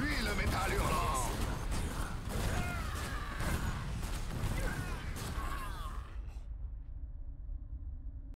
suis le métal